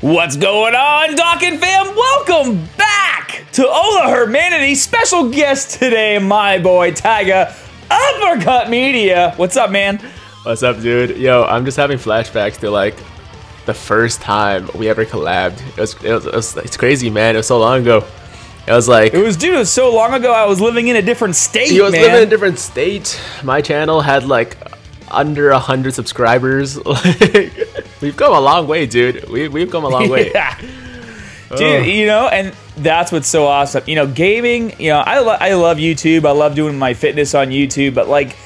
What's going on, Dokkan fam? Welcome back to Ola Hermanity. Special guest today, my boy Tiger, Uppercut Media. What's up, man? What's up, dude? Yo, I'm just having flashbacks to like the first time we ever collabed. It was, it was, it was it's crazy, man. It was so long ago. It was like It was dude, it was so long ago. I was living in a different state, You was man. living in a different state. My channel had like under a hundred subscribers. Like we've come a long way, dude. We we've come a long way. Yeah. Dude, Oh. you know, and that's what's so awesome. You know, gaming, you know, I, lo- I love YouTube. I love doing my fitness on YouTube, but like,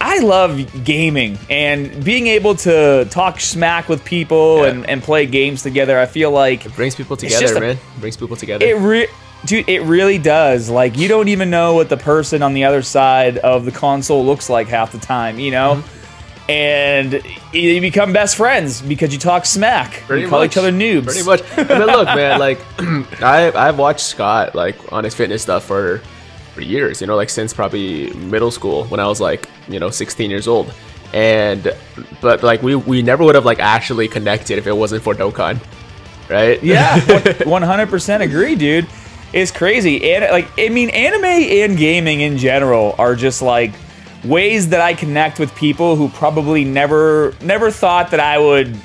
I love gaming and being able to talk smack with people Yeah. and, and play games together. I feel like it Brings people together, a- man. Brings people together. it re- dude, it really does. Like, you don't even know what the person on the other side of the console looks like half the time, you know? Mm-hmm. And you become best friends because you talk smack. Pretty you call much. each other noobs. Pretty much. I mean, look, man. Like, I I've watched Scott like on his fitness stuff for for years. You know, like since probably middle school when I was like you know 16 years old. And but like we we never would have like actually connected if it wasn't for Dokkan, right? Yeah, one hundred percent agree, dude. It's crazy, and like I mean, anime and gaming in general are just like ways that I connect with people who probably never never thought that I would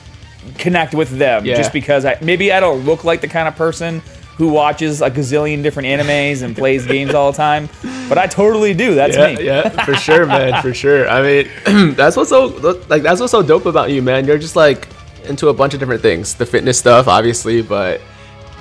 connect with them, Yeah. just because I maybe I don't look like the kind of person who watches a gazillion different animes and plays games all the time, but I totally do. That's yeah, me. yeah, for sure, man, for sure. I mean, that's what's so like that's what's so dope about you, man. You're just like into a bunch of different things, the fitness stuff, obviously, but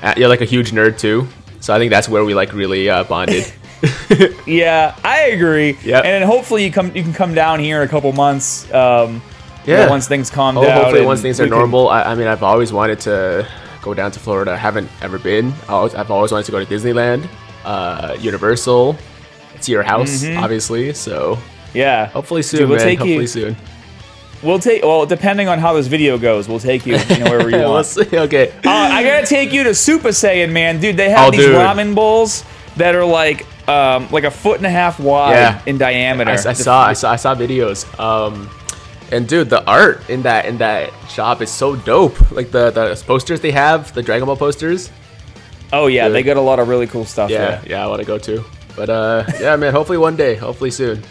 uh, you're like a huge nerd too. So I think that's where we like really uh, bonded. Yeah, I agree. Yeah. and then hopefully you come you can come down here in a couple months. Um, you know, Yeah. once things calm Oh, down. hopefully once things are can- normal. I, I mean, I've always wanted to go down to Florida. I haven't ever been. I always, I've always wanted to go to Disneyland, uh, Universal, see your house, obviously. So Yeah. hopefully soon, Mm-hmm. Dude, we'll man. take hopefully you. soon. We'll take. Well, depending on how this video goes, we'll take you, you know, wherever you we'll want. see. Okay. Uh, I gotta take you to Super Saiyan, man, dude. They have Oh, these dude. ramen bowls that are like, um, like a foot and a half wide Yeah. in diameter. I, I saw, I saw, I saw videos. Um, and dude, the art in that in that shop is so dope. Like the the posters they have, the Dragon Ball posters. Oh yeah, Dude. they got a lot of really cool stuff. Yeah, yeah, I want to go too. But uh, yeah, man. Hopefully one day. Hopefully soon.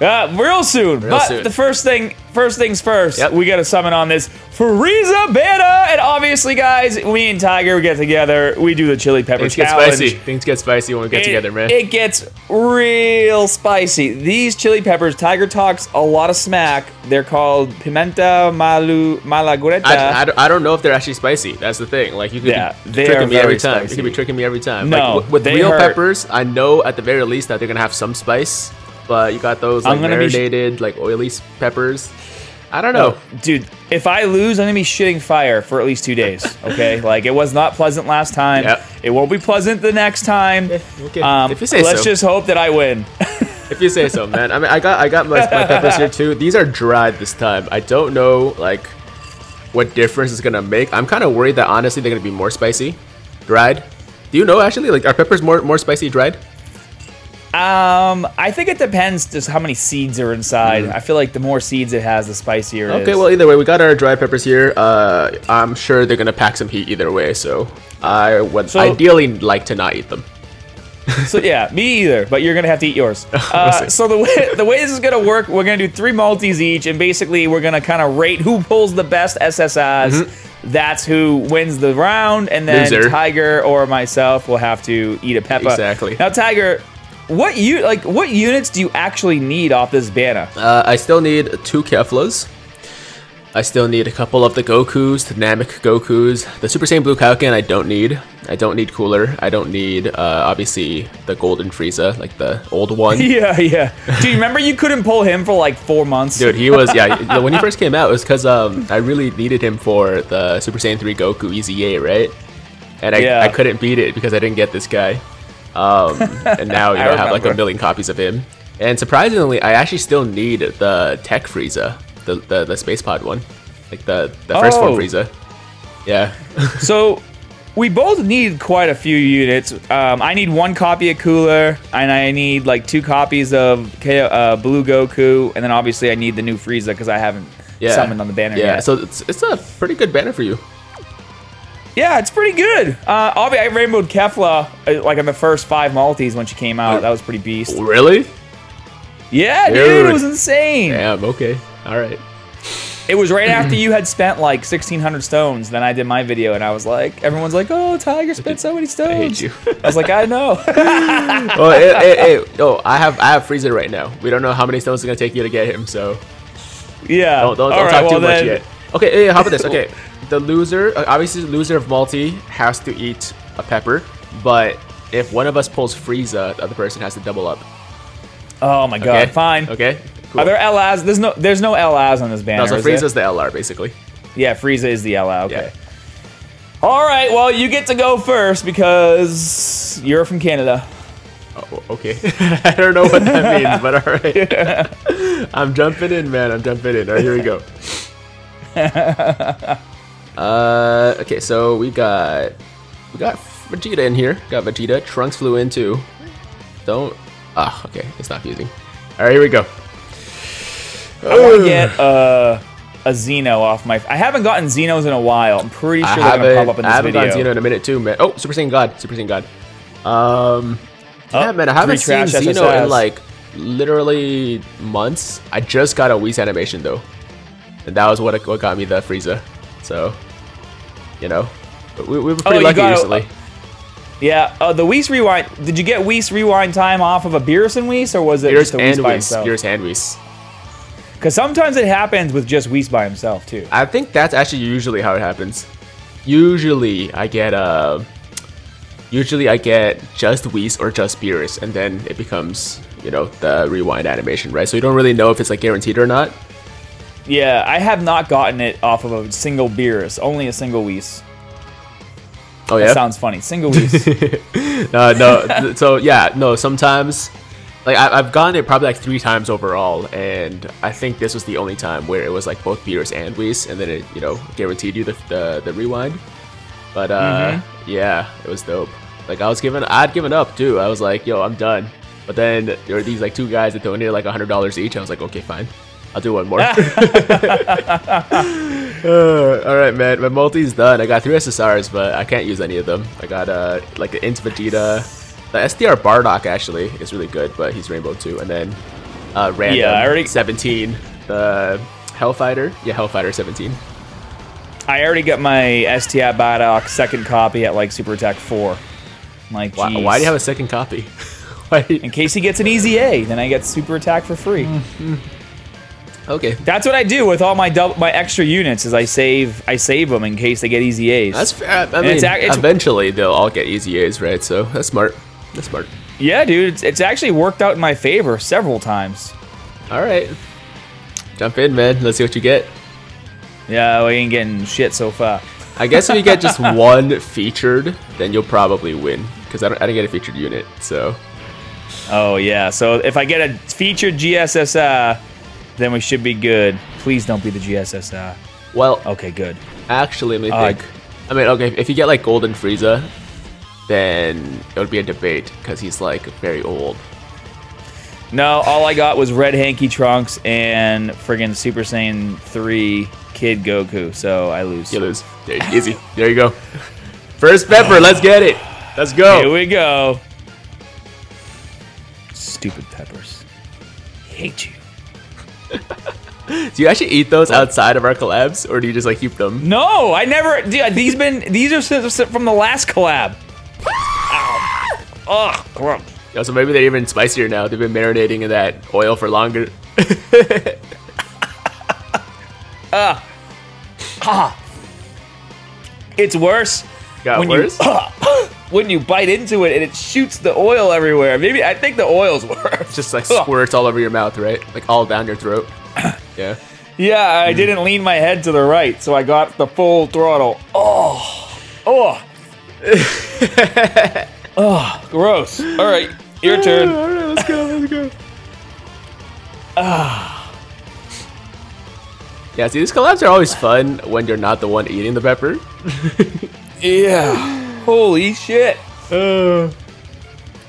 Uh, real soon. Real but soon. the first thing, first things first. Yep. We gotta summon on this Frieza Beta, and obviously, guys, me and Tiger we get together. We do the chili pepper Things get challenge. spicy. Things get spicy when we get it, together, man. It gets real spicy. These chili peppers, Tiger talks a lot of smack. They're called pimenta malu malagueta. I, I, don't, I don't know if they're actually spicy. That's the thing. Like you could Yeah, be tricking me every very time. spicy. You could be tricking me every time. No, like, with real hurt. peppers, I know at the very least that they're gonna have some spice. But you got those like I'm gonna be sh- marinated, like oily peppers. I don't know. Oh, dude, if I lose, I'm gonna be shitting fire for at least two days. Okay, like it was not pleasant last time. Yep. It won't be pleasant the next time. okay. Um, If you say let's so. just hope that I win. If you say so, man. I mean, I got I got my, my peppers here too. These are dried this time. I don't know like what difference it's gonna make. I'm kind of worried that honestly they're gonna be more spicy, dried. Do you know actually like are peppers more more spicy dried? Um, I think it depends just how many seeds are inside. I feel like the more seeds it has, the spicier Mm. Okay, well either way, we got our dry peppers here. Uh, I'm sure they're gonna pack some heat either way. So I would So- ideally like to not eat them. So yeah, me either. But you're gonna have to eat yours. Uh, so the way the way this is gonna work, we're gonna do three multis each, and basically we're gonna kind of rate who pulls the best SSRs. That's who wins the round, and then Mm-hmm. Loser. Tiger or myself will have to eat a peppa. Exactly. Now, Tiger, what you like? What units do you actually need off this banner? Uh, I still need two Keflas. I still need a couple of the Gokus, the Namek Gokus. The Super Saiyan Blue Kaioken I don't need. I don't need Cooler. I don't need, uh, obviously, the Golden Frieza, like the old one. yeah, yeah. Do you remember you couldn't pull him for like four months? Dude, he was, yeah, when he first came out, it was because um, I really needed him for the Super Saiyan 3 Goku Easy A, right? And I, Yeah. I couldn't beat it because I didn't get this guy. Um, and now, you know, I have like a million copies of him. And surprisingly, I actually still need the Tech Frieza, the, the, the Space Pod one. Like the, the first Oh. form Frieza. Yeah. So we both need quite a few units. Um, I need one copy of Cooler, and I need like two copies of K- uh, Blue Goku, and then obviously I need the new Frieza because I haven't yeah. summoned on the banner Yeah, yet. so it's, it's a pretty good banner for you. Yeah, it's pretty good. Uh, obviously, I rainbowed Kefla uh, like on the first five multis when she came out. That was pretty beast. Really? Yeah, dude, Dude. it was insane. Damn. Okay. All right. It was right after you had spent like 1,600 stones. Then I did my video, and I was like, everyone's like, "Oh, Tiger spent so many stones." I hate you. I was like, I know. oh, hey, hey, hey, oh, I have I have Frieza right now. We don't know how many stones it's gonna take you to get him, so yeah. don't don't, don't right, talk well too much yet. Okay, hey, how about this? Okay, the loser, uh, obviously the loser of multi has to eat a pepper, but if one of us pulls Frieza, the other person has to double up. Oh my god, Okay, fine. Okay. Cool. Are there LRs? There's no, there's no LRs on this banner. no, so is? Frieza's the LR basically. Yeah, Frieza is the LR. Okay. Yeah. All right. Well, you get to go first because you're from Canada. Oh, okay. I don't know what that means, but all right. I'm jumping in, man. I'm jumping in. All right, here we go. Uh, okay, so we got we got Vegeta in here. Got Vegeta. Trunks flew in too. Don't. Ah, okay. It's not fusing. All right, here we go. I want to get uh, a Zeno off my. I haven't gotten Zenos in a while. I'm pretty I sure they're gonna haven't, pop up in I haven't video. gotten Zeno in a minute too, man. Oh, Super Saiyan God. Super Saiyan God. Um, yeah, Oh, man, I haven't seen trash Zeno SSS. in like literally months. I just got a Whis animation though, and that was what what got me the Frieza. So, you know, we, we were pretty you lucky got recently. Yeah. Uh, the Whis rewind. Did you get Whis rewind time off of a Beerus and Whis, or was it Beerus just a and by himself? Beerus and Whis. Because sometimes it happens with just Whis by himself too. I think that's actually usually how it happens. Usually, I get uh, usually I get just Whis or just Beerus, and then it becomes you know the rewind animation, right? So you don't really know if it's like guaranteed or not. Yeah, I have not gotten it off of a single Beerus, only a single Whis. Oh That yeah. sounds funny. Single Whis. no, no. so yeah, no. Sometimes, like I, I've gotten it probably like three times overall, and I think this was the only time where it was like both Beerus and Whis, and then it you know guaranteed you the the, the rewind. But uh, yeah, it was dope. Like I was given, I'd given up too. I was like, yo, I'm done. But then there were these like two guys that donated like hundred dollars each. I was like, okay, fine. I'll do one more. Uh, all right, man. My multi's done. I got three SSRs, but I can't use any of them. I got uh like the Int Vegeta, the STR Bardock actually is really good, but he's Rainbow too. And then uh random Yeah, I already- 17, the Hellfighter. Yeah, Hellfighter 17. I already got my STR Bardock second copy at like Super Attack 4. I'm like, Why, why do you have a second copy? why? In case he gets an easy A, then I get Super Attack for free. Okay, That's what I do with all my dub- my extra units. Is I save I save them in case they get easy A's. that's fair. I mean, it's it's- eventually they'll all get easy A's, right? So that's smart. That's smart. yeah, dude. It's, it's actually worked out in my favor several times. All right, jump in, man. Let's see what you get. Yeah, we ain't getting shit so far. I guess if you get just one featured, then you'll probably win. Because I, don't- I didn't get a featured unit, so Oh yeah. So if I get a featured GSSR, uh, then we should be good. Please don't be the GSSR. well, Okay, good. actually, let me Uh, think. I mean, okay, if you get like Golden Frieza, then it would be a debate because he's like very old. No, all I got was Red Hanky Trunks and friggin' Super Saiyan 3 Kid Goku, so I lose. You lose. There, easy. There you go. First pepper. Let's get it. Let's go. Here we go. Stupid peppers. Hate you. Do you actually eat those outside of our collabs, or do you just like keep them? No, I never. Dude, these been these are from the last collab. Ow. Ugh, gross. Yeah, so maybe they're even spicier now. They've been marinating in that oil for longer. It's worse. Got when worse. You, when you bite into it and it shoots the oil everywhere. Maybe I think the oil's worse. just like squirts all over your mouth, right? Like all down your throat. Yeah. Yeah, I didn't lean my head to the right, so I got the full throttle. Oh, oh, oh, gross. All right, your turn. All right, let's go. Let's go. Ah. Yeah, see, these collabs are always fun when you're not the one eating the pepper. Yeah. Holy shit. Uh,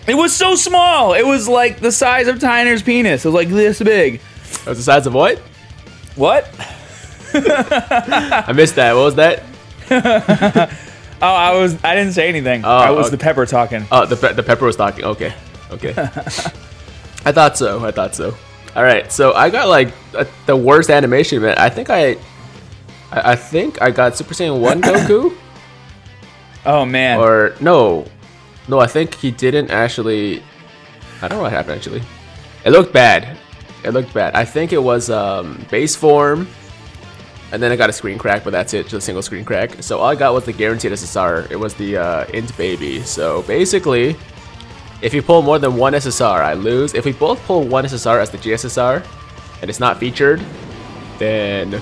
It was so small. It was like the size of Tyner's penis. It was like this big. Was the size of what? What? I missed that. What was that? Oh, I was. I didn't say anything. Oh, I was okay. the pepper talking. Oh, the pe- the pepper was talking. Okay, okay. I thought so. I thought so. All right, so I got like uh, the worst animation, man. I think I, I, I think I got Super Saiyan One Goku, Oh man. or no, no. I think he didn't actually. I don't know what happened actually. It looked bad. It looked bad. I think it was um, base form, and then I got a screen crack, but that's it, just a single screen crack. So all I got was the guaranteed SSR. It was the uh, int baby. So basically, if you pull more than one SSR, I lose. If we both pull one SSR as the GSSR, and it's not featured, then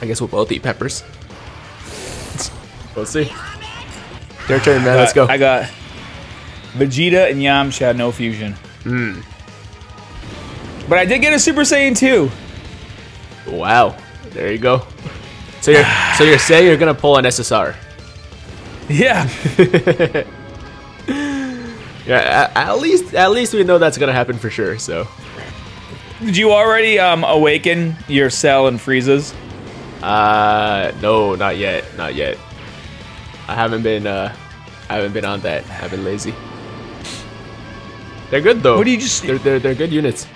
I guess we'll both eat peppers. we'll see. Your turn, man. Let's go. I got Vegeta and Yamcha, no fusion. Hmm. But I did get a Super Saiyan 2. Wow. There you go. So you're so you're saying you're gonna pull an SSR? Yeah. Yeah. At, at least at least we know that's gonna happen for sure. So. Did you already um, awaken your Cell and Friezas? Uh, no, not yet, not yet. I haven't been, uh, I haven't been on that. I've been lazy. They're good though. What do you just- They're they're, they're good units.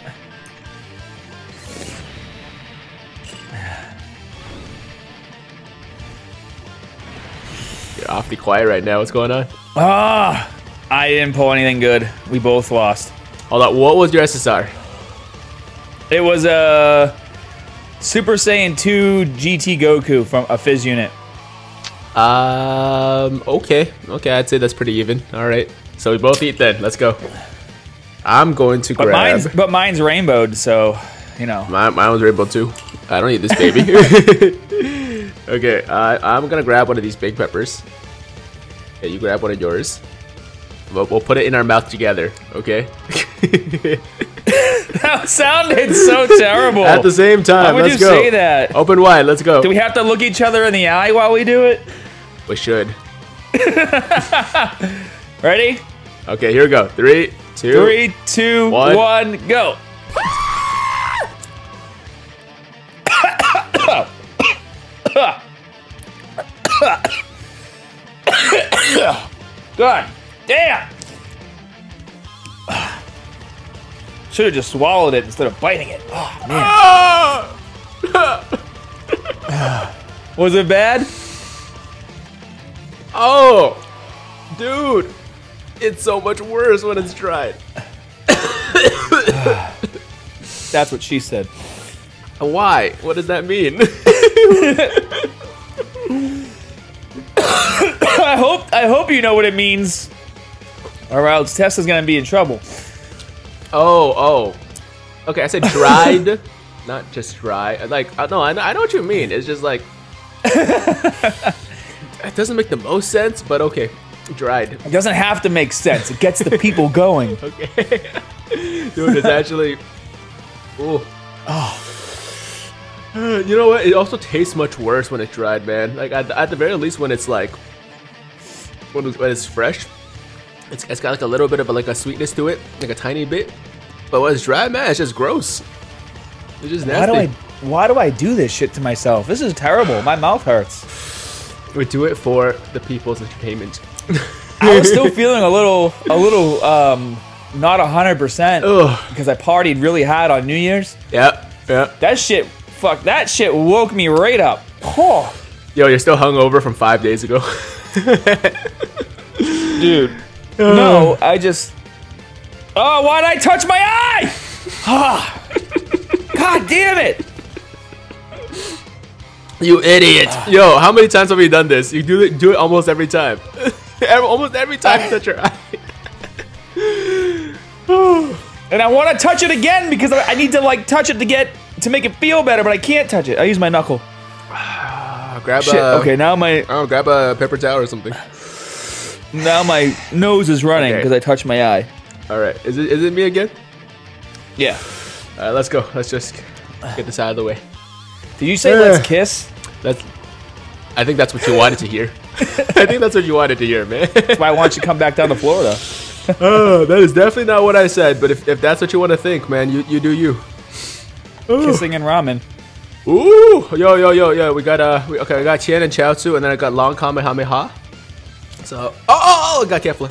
You're awfully quiet right now. What's going on? Ah, I didn't pull anything good. We both lost. Hold on. What was your SSR? It was a Super Saiyan 2 GT Goku from a Fizz unit. Um. Okay. Okay. I'd say that's pretty even. All right. So we both eat then. Let's go. I'm going to But grab. mine's but mine's rainbowed, so you know. Mine, mine was rainbow too. I don't eat this baby. okay, uh, I'm gonna grab one of these big peppers. Okay, you grab one of yours. We'll, we'll put it in our mouth together. Okay. That sounded so terrible. At the same time, Why would you go. say that? Open wide. Let's go. Do we have to look each other in the eye while we do it? we should. Ready? Okay, here we go. Three, two. Three, two, One. one, go. God damn! Should have just swallowed it instead of biting it. Oh, man. Ah! Was it bad? Oh, dude, it's so much worse when it's dried. That's what she said. Why? What does that mean? I hope I hope you know what it means, or else Tessa's gonna be in trouble. Oh, oh. Okay, I said dried, not just dry. Like, uh, no, I know, I know what you mean. It's just like it doesn't make the most sense, but okay, dried. It doesn't have to make sense. It gets the people going. Okay, dude, it's actually. Ooh. Oh. You know what? It also tastes much worse when it's dried, man. Like at, at the very least, when it's like when it's, when it's fresh, it's, it's got like a little bit of a, like a sweetness to it, like a tiny bit. But when it's dry, man, it's just gross. It's just nasty. Why do I why do I do this shit to myself? This is terrible. My mouth hurts. We do it for the people's entertainment. I was still feeling a little a little um not hundred percent because I partied really hard on New Year's. Yep. Yep. That shit fuck that shit woke me right up. Oh, Yo, you're still hungover from five days ago. dude. No, I just Oh, why'd I touch my eye? Ah. God damn it. You idiot! Yo, how many times have we done this? You do it, do it almost every time. Almost every time you touch your eye. And I want to touch it again because I I need to like touch it to get to make it feel better, but I can't touch it. I use my knuckle. Uh, grab Shit. a Okay, now my Oh, grab a paper towel or something. now my nose is running Okay. because I touched my eye. All right, is it is it me again? Yeah. All right, let's go. Let's just get this out of the way. Did you say let's kiss? That's. I think that's what you wanted to hear. I think that's what you wanted to hear, man. That's why I want you to come back down to Florida. oh, that is definitely not what I said. But if, if that's what you want to think, man, you you do you. Kissing and ramen. Ooh, yo yo yo yo, we got uh, we, okay, I got Tien and Chiaotzu, and then I got Long Kamehameha. So, oh, oh, oh, I got Kefla.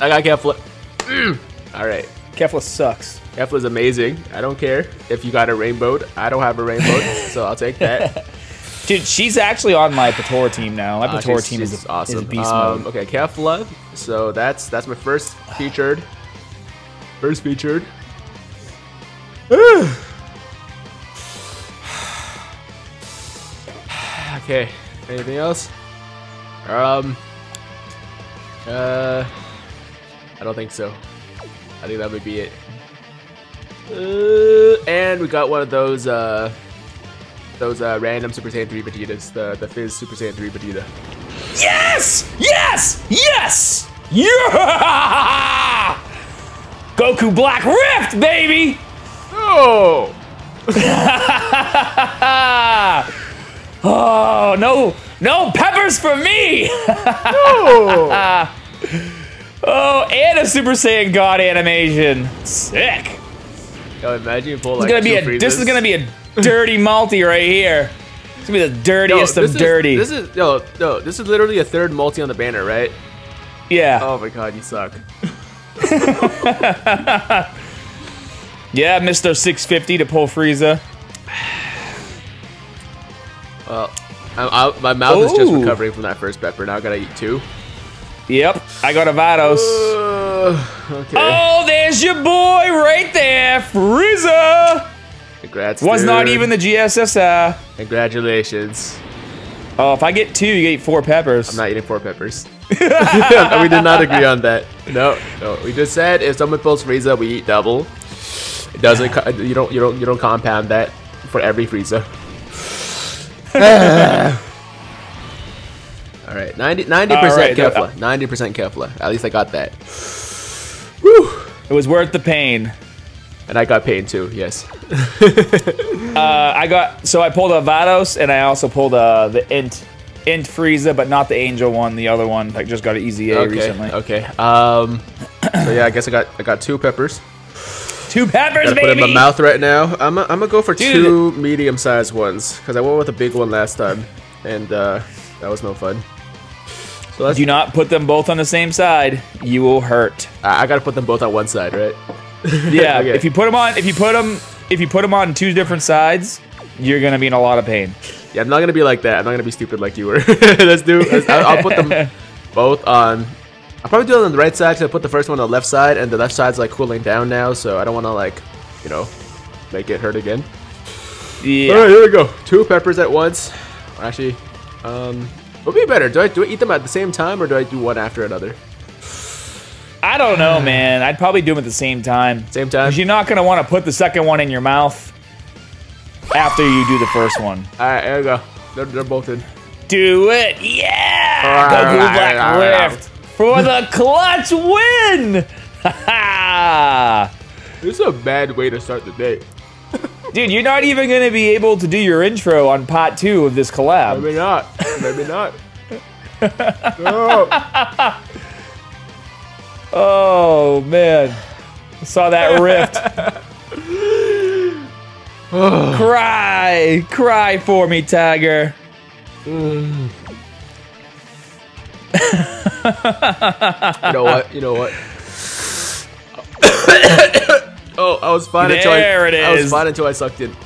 I got Kefla. Mm. All right. Kefla sucks. Kefla's amazing. I don't care if you got a rainbow. I don't have a rainbow, so I'll take that. Dude, she's actually on my Potara team now. My Uh, Potara she's- team is, awesome. awesome. beast Um, mode. okay, Kefla. So that's that's my first featured. First featured. okay. Anything else? Um. Uh. I don't think so. I think that would be it. Uh, and we got one of those uh those uh random Super Saiyan 3 Vegetas, the the Fizz Super Saiyan 3 Vegeta. Yes! Yes! Yes! Yeah! Goku Black Rift, baby! Oh! oh no, no peppers for me! Oh! oh, and a Super Saiyan God animation. Sick. Yo, imagine you pull This like is gonna be a this is gonna be a dirty multi right here. It's gonna be the dirtiest this of is- dirty. This is no, no. This is literally a third multi on the banner, right? yeah, Oh my god, you suck. yeah, Mister 650 to pull Frieza. Well, I, I, my mouth is just recovering from that first pepper. Now I gotta eat two. Yep, I got a Vados. Uh, okay. Oh, there's your boy right there, Frieza. Congrats. Was not even the GSSR. Congratulations. Oh, if I get two, you get four peppers. I'm not eating four peppers. we did not agree on that. No, no. We just said if someone pulls Frieza, we eat double. It doesn't. You don't. You don't. You don't compound that for every Frieza. All right, 90 percent right, Kefla. Ninety percent Kefla. At least I got that, It was worth the pain. and I got pain too. Yes. Uh, I got so I pulled a Vados and I also pulled uh, the Int Int Frieza, but not the Angel one. The other one I just got an Easy A Okay. recently. Okay. Um. So yeah, I guess I got I got two peppers. Two peppers, Gotta put in my mouth right now. I'm, I'm gonna go for Dude. two medium-sized ones because I went with a big one last time, and uh, that was no fun. So let's. Do not put them both on the same side. You will hurt. I I gotta put them both on one side, right? Yeah. Okay. If you put them on, if you put them, if you put them on two different sides, you're gonna be in a lot of pain. Yeah, I'm not gonna be like that. I'm not gonna be stupid like you were. let's do. Let's, I'll, I'll put them both on. I'll probably do it on the right side. So I put the first one on the left side, and the left side's like cooling down now, so I don't want to like, you know, make it hurt again. Yeah. All right, here we go. Two peppers at once. Actually, um, what would be better? Do I do I eat them at the same time, or do I do one after another? I don't know, man. I'd probably do them at the same time. Same time. Because you're not gonna want to put the second one in your mouth after you do the first one. All right, there we go. They're, they're both in. Do it, yeah! Alright, Goku alright, Black alright, Rift for the clutch win! Ha This is a bad way to start the day. Dude, you're not even gonna be able to do your intro on part two of this collab. Maybe not. Maybe not. no. Oh man, I saw that rift. cry, cry for me, Tiger. You know what? You know what? oh, I was fine until I, There it I was fine until I sucked in.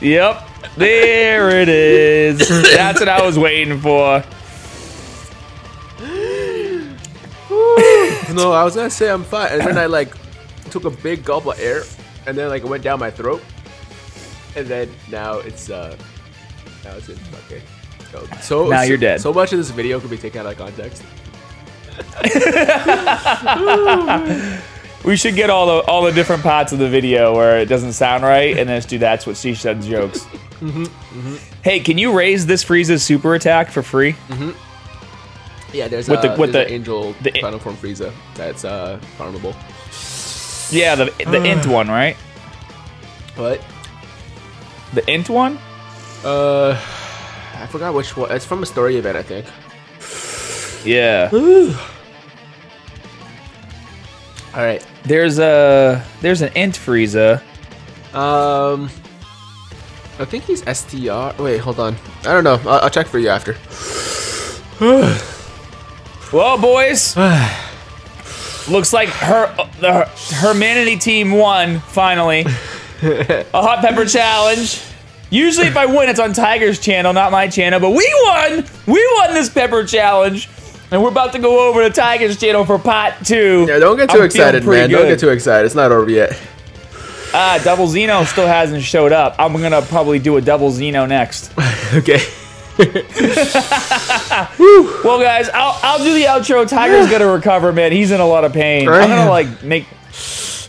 Yep, there it is. That's what I was waiting for. No, I was gonna say I'm fine, and then I like took a big gulp of air, and then like it went down my throat, and then now it's uh now it's in okay. So, so Now so- you're dead. So much of this video could be taken out of context. We should get all the all the different parts of the video where it doesn't sound right, and then just do that's what she said jokes. Hey, can you raise this Frieza's super attack for free? Yeah, there's With the- uh, with there's the- angel the- final form Frieza that's uh farmable. Yeah, the the int one, right? But The int one. uh, I forgot which one. It's from a story event, I think. Yeah. All right. There's a there's an int Frieza. Um, I think he's STR. Wait, hold on. I don't know. I'll, I'll check for you after. Well, boys, looks like her the Hermanity team won finally. A hot pepper challenge. Usually, if I win, it's on Tiger's channel, not my channel. But we won. We won this pepper challenge, and we're about to go over to Tiger's channel for part two. Yeah, don't get too I'm excited, man. Don't get too excited. It's not over yet. Ah, double Zeno still hasn't showed up. I'm gonna probably do a double Zeno next. Okay. Well, guys, I'll, I'll do the outro. Tiger's gonna recover, man. He's in a lot of pain. I'm gonna like make.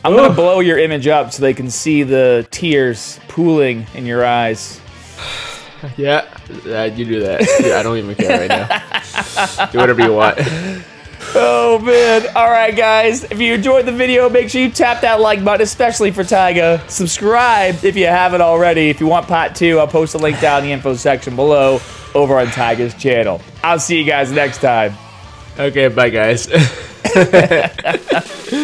I'm gonna blow your image up so they can see the tears pooling in your eyes. Yeah, uh, you do that. Yeah, I don't even care right now. do whatever you want. Oh man! All right, guys. If you enjoyed the video, make sure you tap that like button, especially for Tiger. Subscribe if you haven't already. If you want part two, I'll post a link down in the info section below over on Tiger's channel. I'll see you guys next time. Okay, bye, guys.